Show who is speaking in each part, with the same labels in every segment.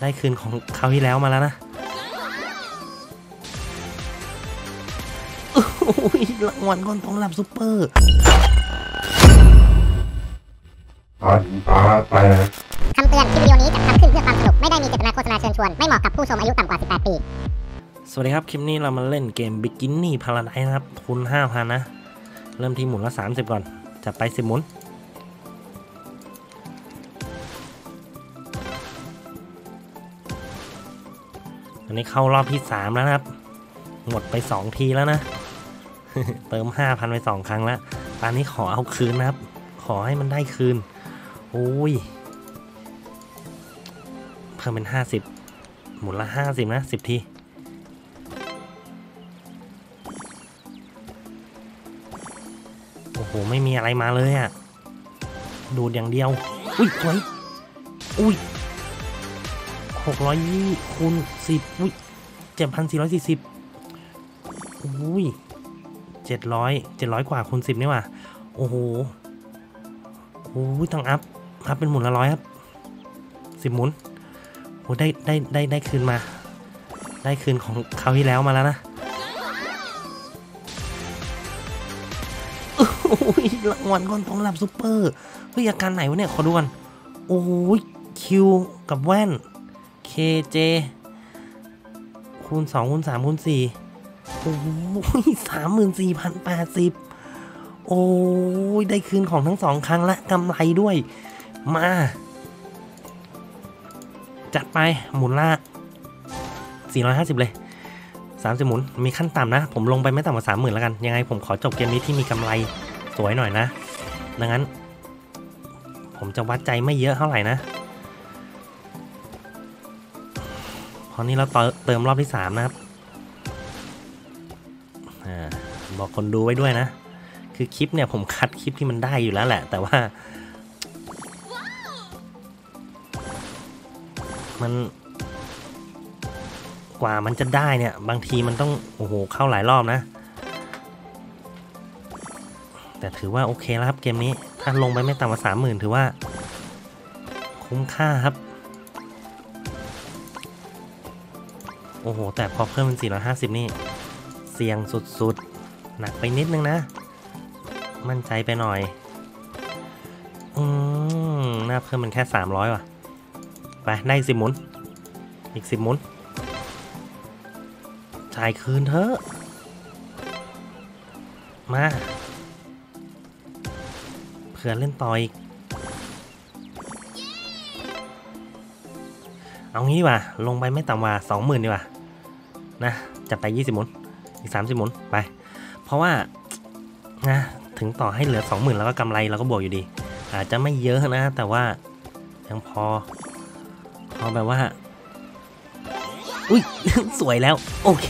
Speaker 1: ได้คืนของคราวที่แล้วมาแล้วนะโอ้ยรางวัลก้อนทองรับซุปเปอร์
Speaker 2: พันตาแตก
Speaker 3: คำเตือนคลิปวิดีโอนี้จัดทำขึ้นเพื่อความสนุก ไม่ได้มีเจตนาโฆษณาเชิญชวน ไม่เหมาะกับผู้ชมอายุต่ำกว่า 18 ปี
Speaker 1: สวัสดีครับ คลิปนี้เรามาเล่นเกม Bikini Paradise นะครับทุน5,000 นะ เริ่มที่หมุนละ 30 ก่อน จัดไป 10 หมุน อันนี้เข้ารอบที่3แล้วนะครับ หมดไป2ทีแล้วนะ เติม5,000ไป2ครั้งแล้วตอนนี้ขอเอาคืนนะครับ ขอให้มันได้คืน โอ้ย เพิ่มเป็น50หมุนละ50นะ10ทีโอ้โห ไม่มีอะไรมาเลยอะ่ะ ดูดอย่างเดียว อุ้ยสวยอุ้ย หกร้อยยี่คูณสิบอุ้ยเจ็ดพันสี่ร้อยสี่สิบอุ้ยเจ็ดร้อยเจ็ดร้อยกว่าคูณสิบนี่ว่ะโอ้โหโอ้ยต้องอัพอัพเป็นหมุนละร้อยครับสิบหมุนโอ้ได้ได้ได้ได้คืนมา ได้คืนของคราวที่แล้วมาแล้วนะโอ้ยรางวัลก้อนทองระดับซุปเปอร์เฮ้ยอาการไหนวะเนี่ย ขอดูก่อนโอ้ยคิวกับแว่น KJ คูณ2คูณ3คูณ4โอ้ยสามหมื่นสี่พันแปดสิบโอ้ย ได้คืนของทั้งสองครั้งละกำไรด้วย มา จัดไปหมุนละ450 เลย 30 หมุน มีขั้นต่ำนะ ผมลงไปไม่ต่ำกว่า 30,000 แล้วกัน ยังไงผมขอจบเกมนี้ที่มีกำไรสวยหน่อยนะ ดังนั้น ผมจะวัดใจไม่เยอะเท่าไหร่นะ เพราะนี้เราเติมรอบที่ 3 นะครับอาบอกคนดูไว้ด้วยนะ คือคลิปเนี่ยผมคัดคลิปที่มันได้อยู่แล้วแหละ แต่ว่า มันกว่ามันจะได้เนี่ย บางทีมันต้อง โอ้โห เข้าหลายรอบนะ แต่ถือว่าโอเคแล้วครับเกมนี้ ถ้าลงไปไม่ต่ำกว่าสามหมื่นถือว่า คุ้มค่าครับ โอ้โห แต่พอเพิ่มเป็น 450 นี่ เสี่ยงสุดๆ หนักไปนิดนึงนะ มั่นใจไปหน่อย อืมน่าเพิ่มเป็นแค่ 300 ว่ะ ไป ได้สิหมุน อีกสิบหมุน จ่ายคืนเถอะ มาเผื่อเล่นต่ออีกเอางี้ดีกว่า ลงไปไม่ต่ำกว่าสองหมื่นดีกว่า นะจะไปยี่สิบหมุนอีกสามสิบหมุนไป เพราะว่านะถึงต่อให้เหลือสองหมื่นแล้วก็กำไรเราก็บวกอยู่ดี อาจจะไม่เยอะนะ แต่ว่ายังพอ พอแบบว่า อุ้ย สวยแล้ว โอเค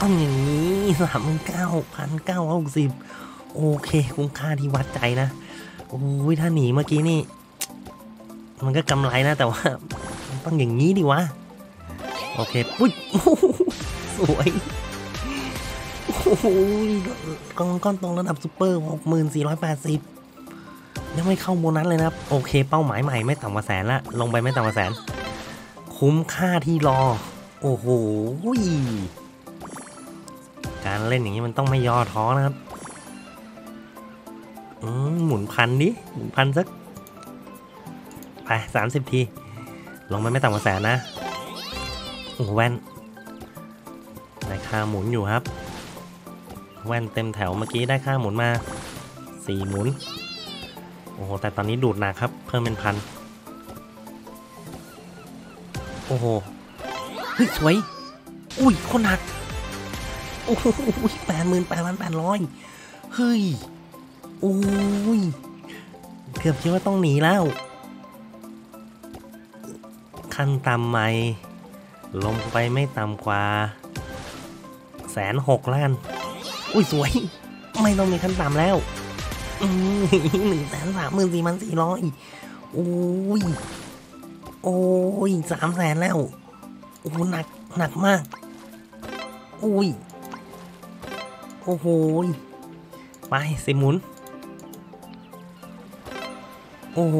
Speaker 1: ต้องอย่างนี้สามหมื่นเก้าพันเก้าร้อยหกสิบโอเค คุ้มค่าที่วัดใจนะโอ้ยถ้าหนีเมื่อกี้นี่ มันก็กำไรนะ แต่ว่า ต้องอย่างนี้ดิวะ โอเคปุ๊ยสวยโอ้โหกองก้อนตรงระดับซูเปอร์หกหมื่นสี่ร้อยแปดสิบยังไม่เข้าโบนัสเลยนะครับ โอเค เป้าหมายใหม่ไม่ต่ำกว่าแสนละ ลงไปไม่ต่ำกว่าแสน คุ้มค่าที่รอ โอ้โห การเล่นอย่างนี้มันต้องไม่ย่อท้อนะครับอหมุนพันดิหมุนพันสัก ไปสามสิบที ลงไปไม่ต่ำกว่าแสนนะ แว่นได้ค่าหมุนอยู่ครับ แว่นเต็มแถวเมื่อกี้ได้ค่าหมุนมาสี่หมุน โอ้โห แต่ตอนนี้ดูดหนักครับ เพิ่มเป็นพัน โอ้โห เฮ้ย สวย อุ้ยคนหนัก โอ้โหแปดหมื่นแปดพันแปดร้อยเฮ้ย โอ้ย เกือบคิดว่าต้องหนีแล้ว ขั้นต่ำใหม่ ลงไปไม่ต่ำกว่าแสนหกล้าน อุ้ยสวย ไม่ต้องมีขั้นต่ำแล้วหนึ่งแสนสามหมื่นสี่พันสี่ร้อยโอ้ย โอ้ยสามแสนแล้ว โอ้หนัก หนักมากอุ้ย โอ้โหไปสิหมุน โอ้โห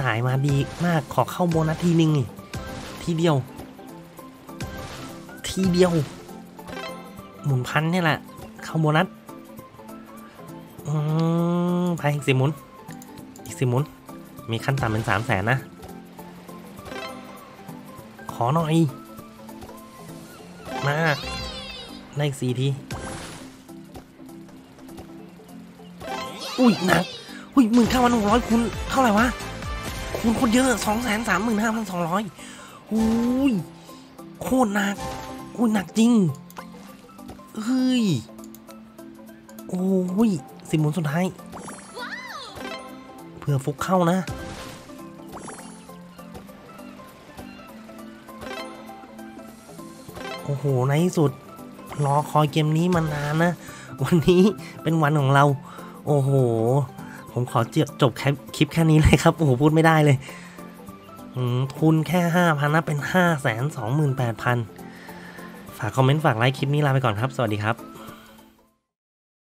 Speaker 1: จ่ายมาดีมากขอเข้าโบนัสทีนึง ทีเดียว ทีเดียว หมุนพันเนี่ยแหละ เข้าโบนัสอืมไปอีกสิหมุน อีกสิหมุน มีขั้นต่ำเป็นสามแสนนะ ขอหน่อย มาได้อีกสี่ที อุ้ยหนักอุ้ยหมื่นเก้าพันหกร้อยคูณเท่าไหร่วะคูณโคตรเยอะสองแสนสามหมื่นห้าพันสองร้อยอุ้ยโคตรหนัก อุ้หนักจริง เฮ้ย โอ้ย สิบหมุนสุดท้าย เพื่อฟุกเข้านะ โอ้โห ในที่สุด รอคอยเกมนี้มานานนะ วันนี้เป็นวันของเรา โอ้โห ผมขอจบจบแค่คลิปแค่นี้เลยครับ โอ้โห พูดไม่ได้เลยทุนแค่ห้าพันนะเป็นห้าแสนสองหมื่นแปดพัน ฝากคอมเมนต์ฝากไลค์คลิปนี้ลาไปก่อนครับ สวัสดีครับ